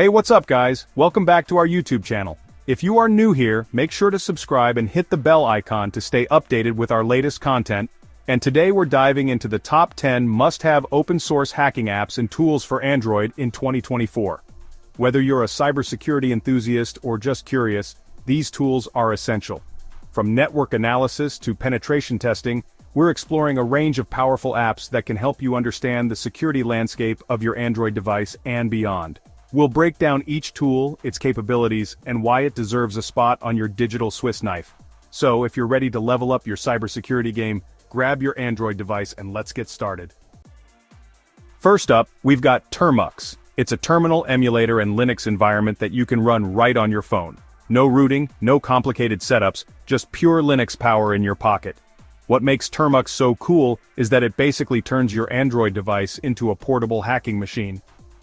Hey what's up guys, welcome back to our YouTube channel. If you are new here, make sure to subscribe and hit the bell icon to stay updated with our latest content, and today we're diving into the top 10 must-have open-source hacking apps and tools for Android in 2024. Whether you're a cybersecurity enthusiast or just curious, these tools are essential. From network analysis to penetration testing, we're exploring a range of powerful apps that can help you understand the security landscape of your Android device and beyond. We'll break down each tool, its capabilities, and why it deserves a spot on your digital Swiss knife. So, if you're ready to level up your cybersecurity game, grab your Android device and let's get started. First up, we've got Termux. It's a terminal emulator and Linux environment that you can run right on your phone. No rooting, no complicated setups, just pure Linux power in your pocket. What makes Termux so cool is that it basically turns your Android device into a portable hacking machine.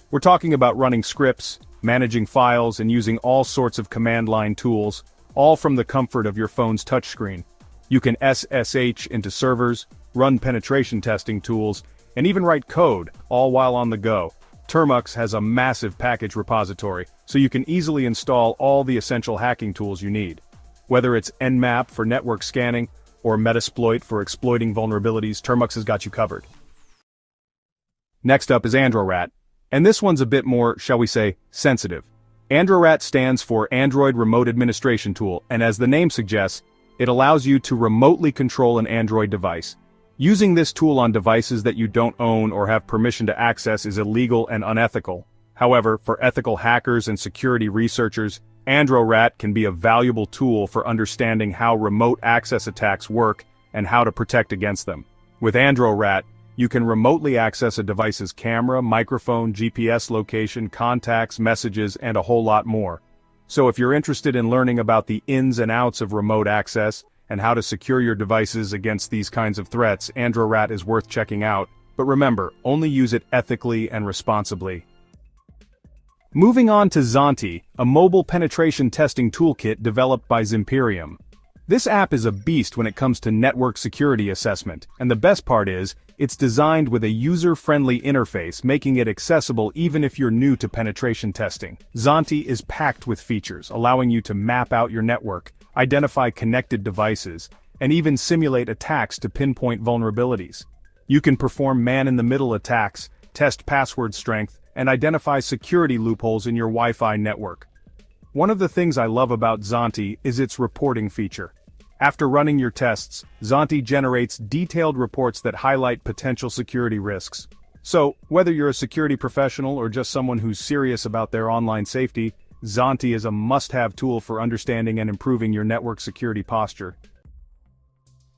We're talking about running scripts, managing files and using all sorts of command line tools, all from the comfort of your phone's touchscreen. You can SSH into servers, run penetration testing tools, and even write code, all while on the go. Termux has a massive package repository, so you can easily install all the essential hacking tools you need. Whether it's Nmap for network scanning, or Metasploit for exploiting vulnerabilities, Termux has got you covered. Next up is Androrat, and this one's a bit more, shall we say, sensitive. Androrat stands for Android Remote Administration Tool, and as the name suggests, it allows you to remotely control an Android device. Using this tool on devices that you don't own or have permission to access is illegal and unethical. However, for ethical hackers and security researchers, Androrat can be a valuable tool for understanding how remote access attacks work and how to protect against them. With Androrat, you can remotely access a device's camera, microphone, GPS location, contacts, messages, and a whole lot more. So if you're interested in learning about the ins and outs of remote access, and how to secure your devices against these kinds of threats, Androrat is worth checking out, but remember, only use it ethically and responsibly. Moving on to zANTI, a mobile penetration testing toolkit developed by Zimperium. This app is a beast when it comes to network security assessment, and the best part is, it's designed with a user-friendly interface making it accessible even if you're new to penetration testing. zANTI is packed with features, allowing you to map out your network, identify connected devices, and even simulate attacks to pinpoint vulnerabilities. You can perform man-in-the-middle attacks, test password strength, and identify security loopholes in your Wi-Fi network. One of the things I love about zANTI is its reporting feature. After running your tests, zANTI generates detailed reports that highlight potential security risks. So, whether you're a security professional or just someone who's serious about their online safety, zANTI is a must-have tool for understanding and improving your network security posture.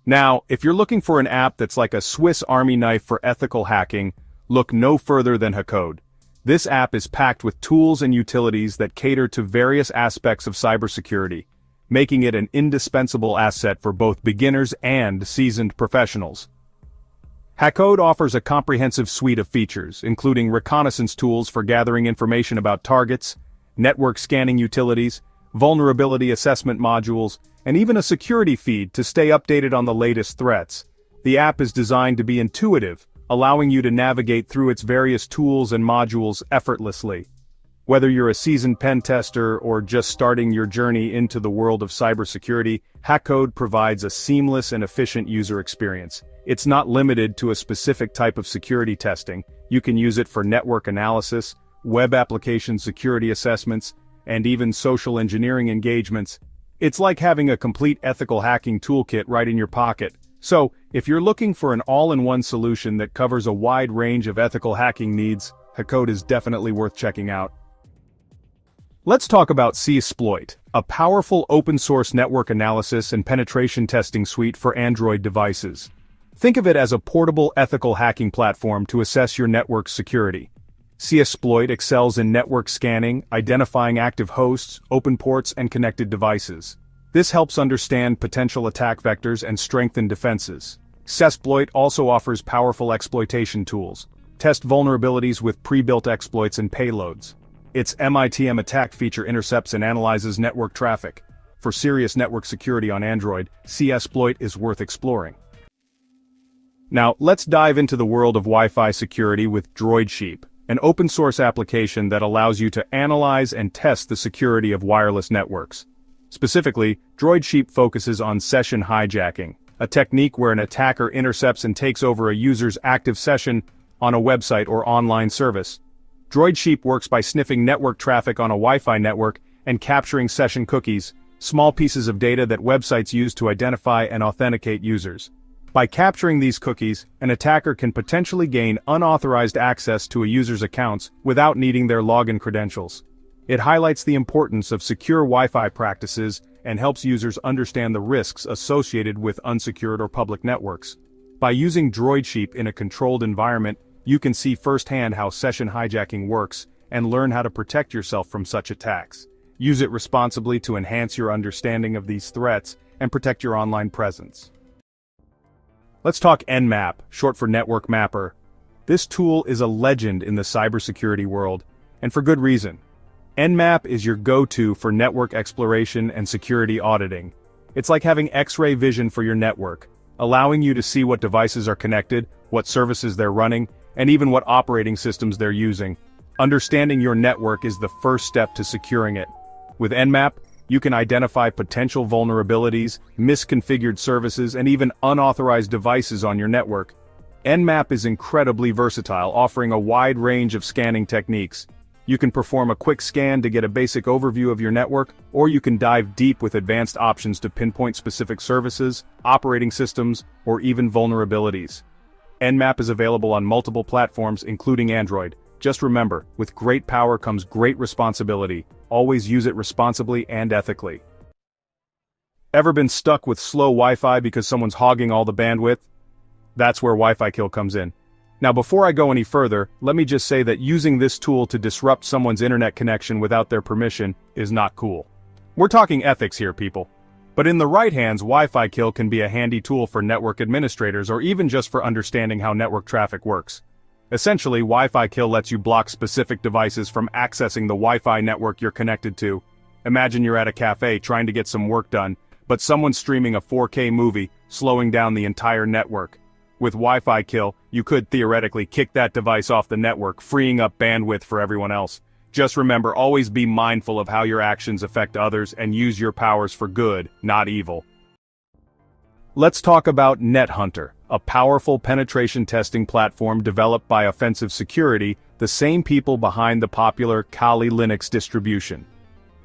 Now, if you're looking for an app that's like a Swiss army knife for ethical hacking, look no further than Hackode. This app is packed with tools and utilities that cater to various aspects of cybersecurity, making it an indispensable asset for both beginners and seasoned professionals. Hackode offers a comprehensive suite of features, including reconnaissance tools for gathering information about targets, network scanning utilities, vulnerability assessment modules, and even a security feed to stay updated on the latest threats. The app is designed to be intuitive, allowing you to navigate through its various tools and modules effortlessly. Whether you're a seasoned pen tester or just starting your journey into the world of cybersecurity, Hackode provides a seamless and efficient user experience. It's not limited to a specific type of security testing, you can use it for network analysis, web application security assessments, and even social engineering engagements. It's like having a complete ethical hacking toolkit right in your pocket, so, if you're looking for an all-in-one solution that covers a wide range of ethical hacking needs, Hackode is definitely worth checking out. Let's talk about Csploit, a powerful open-source network analysis and penetration testing suite for Android devices. Think of it as a portable ethical hacking platform to assess your network's security. Csploit excels in network scanning, identifying active hosts, open ports, and connected devices. This helps understand potential attack vectors and strengthen defenses. Csploit also offers powerful exploitation tools. Test vulnerabilities with pre-built exploits and payloads. Its MITM attack feature intercepts and analyzes network traffic. For serious network security on Android, Csploit is worth exploring. Now, let's dive into the world of Wi-Fi security with DroidSheep. an open-source application that allows you to analyze and test the security of wireless networks. Specifically, DroidSheep focuses on session hijacking, a technique where an attacker intercepts and takes over a user's active session on a website or online service. DroidSheep works by sniffing network traffic on a Wi-Fi network and capturing session cookies, small pieces of data that websites use to identify and authenticate users. By capturing these cookies, an attacker can potentially gain unauthorized access to a user's accounts without needing their login credentials. It highlights the importance of secure Wi-Fi practices and helps users understand the risks associated with unsecured or public networks. By using DroidSheep in a controlled environment, you can see firsthand how session hijacking works and learn how to protect yourself from such attacks. Use it responsibly to enhance your understanding of these threats and protect your online presence. Let's talk Nmap, short for Network Mapper. This tool is a legend in the cybersecurity world, and for good reason. Nmap is your go-to for network exploration and security auditing. It's like having X-ray vision for your network, allowing you to see what devices are connected, what services they're running, and even what operating systems they're using. Understanding your network is the first step to securing it. With Nmap, you can identify potential vulnerabilities, misconfigured services, and even unauthorized devices on your network. Nmap is incredibly versatile, offering a wide range of scanning techniques. You can perform a quick scan to get a basic overview of your network, or you can dive deep with advanced options to pinpoint specific services, operating systems, or even vulnerabilities. Nmap is available on multiple platforms including Android. Just remember, with great power comes great responsibility, always use it responsibly and ethically. Ever been stuck with slow Wi-Fi because someone's hogging all the bandwidth? That's where Wi-Fi Kill comes in. Now before I go any further, let me just say that using this tool to disrupt someone's internet connection without their permission is not cool. We're talking ethics here people. But in the right hands Wi-Fi Kill can be a handy tool for network administrators or even just for understanding how network traffic works. Essentially, Wi-Fi Kill lets you block specific devices from accessing the Wi-Fi network you're connected to. Imagine you're at a cafe trying to get some work done, but someone's streaming a 4K movie, slowing down the entire network. With Wi-Fi Kill, you could theoretically kick that device off the network, freeing up bandwidth for everyone else. Just remember, always be mindful of how your actions affect others and use your powers for good, not evil. Let's talk about NetHunter a powerful penetration testing platform developed by Offensive Security, the same people behind the popular Kali Linux distribution.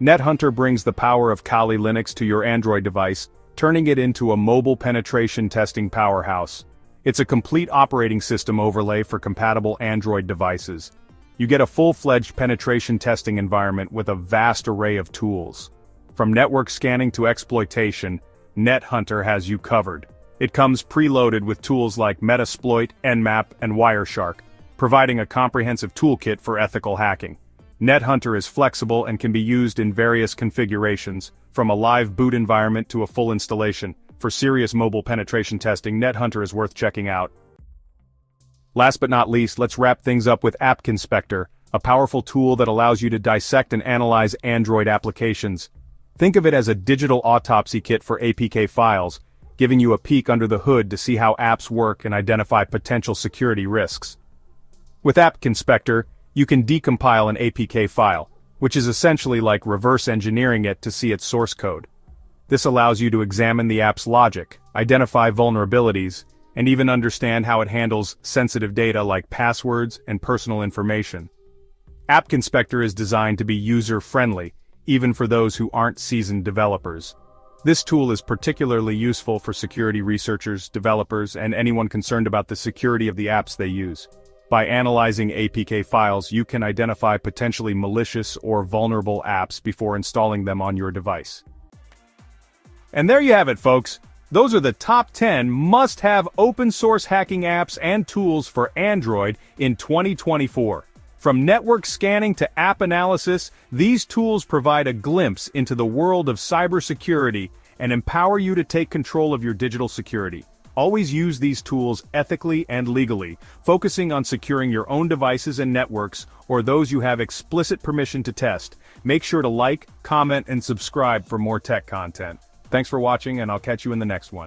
NetHunter brings the power of Kali Linux to your Android device, turning it into a mobile penetration testing powerhouse. It's a complete operating system overlay for compatible Android devices. You get a full-fledged penetration testing environment with a vast array of tools. From network scanning to exploitation, NetHunter has you covered. It comes preloaded with tools like Metasploit, Nmap, and Wireshark, providing a comprehensive toolkit for ethical hacking. NetHunter is flexible and can be used in various configurations, from a live boot environment to a full installation. For serious mobile penetration testing, NetHunter is worth checking out. Last but not least, let's wrap things up with APKInspector, a powerful tool that allows you to dissect and analyze Android applications. Think of it as a digital autopsy kit for APK files, giving you a peek under the hood to see how apps work and identify potential security risks. With APKInspector, you can decompile an APK file, which is essentially like reverse engineering it to see its source code. This allows you to examine the app's logic, identify vulnerabilities, and even understand how it handles sensitive data like passwords and personal information. APKInspector is designed to be user-friendly, even for those who aren't seasoned developers. This tool is particularly useful for security researchers, developers, and anyone concerned about the security of the apps they use. By analyzing APK files, you can identify potentially malicious or vulnerable apps before installing them on your device. And there you have it, folks. Those are the top 10 must-have open-source hacking apps and tools for Android in 2024. From network scanning to app analysis, these tools provide a glimpse into the world of cybersecurity and empower you to take control of your digital security. Always use these tools ethically and legally, focusing on securing your own devices and networks or those you have explicit permission to test. Make sure to like, comment, and subscribe for more tech content. Thanks for watching and I'll catch you in the next one.